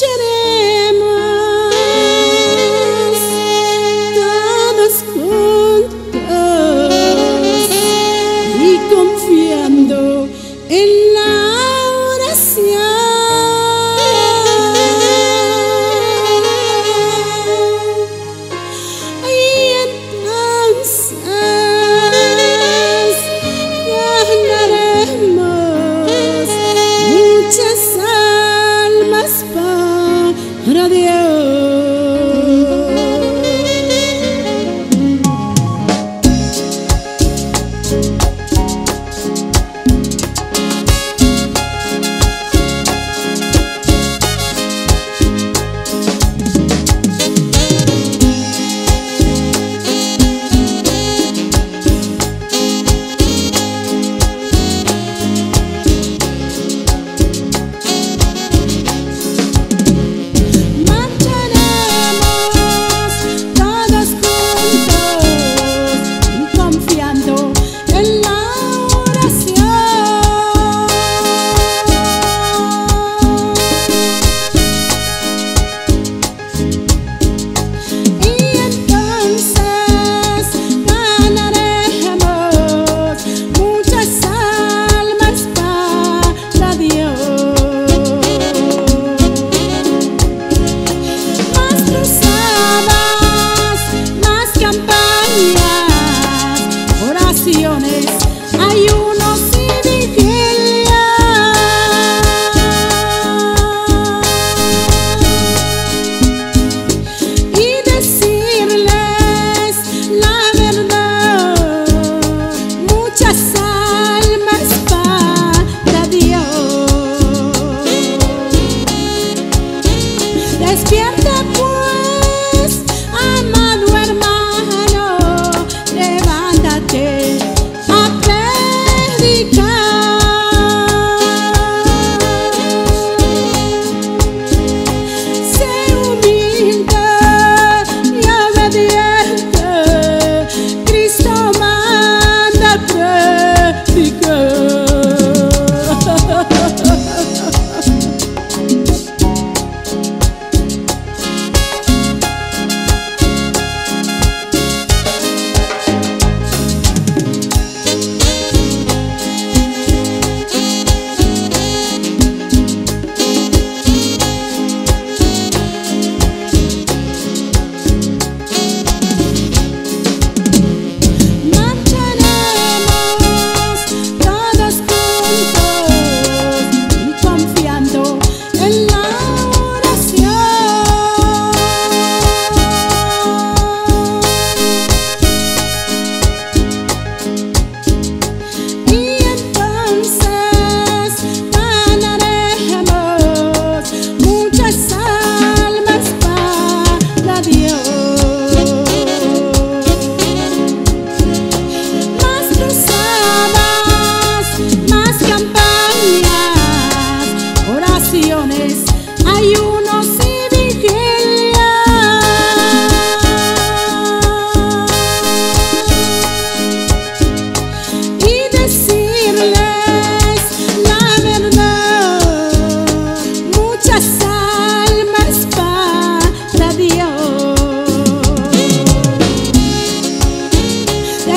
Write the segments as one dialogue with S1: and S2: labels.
S1: kitchen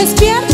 S1: despierta.